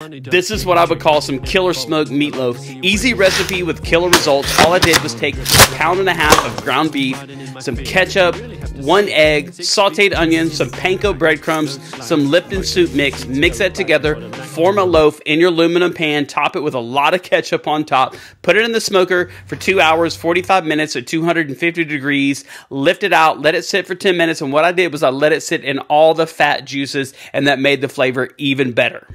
This is what I would call some killer smoked meatloaf. Easy recipe with killer results. All I did was take a pound and a half of ground beef, some ketchup, one egg, sauteed onions, some panko breadcrumbs, some Lipton soup mix. Mix that together, form a loaf in your aluminum pan, top it with a lot of ketchup on top, put it in the smoker for two hours, 45 minutes at 250 degrees, lift it out, let it sit for 10 minutes. And what I did was I let it sit in all the fat juices, and that made the flavor even better.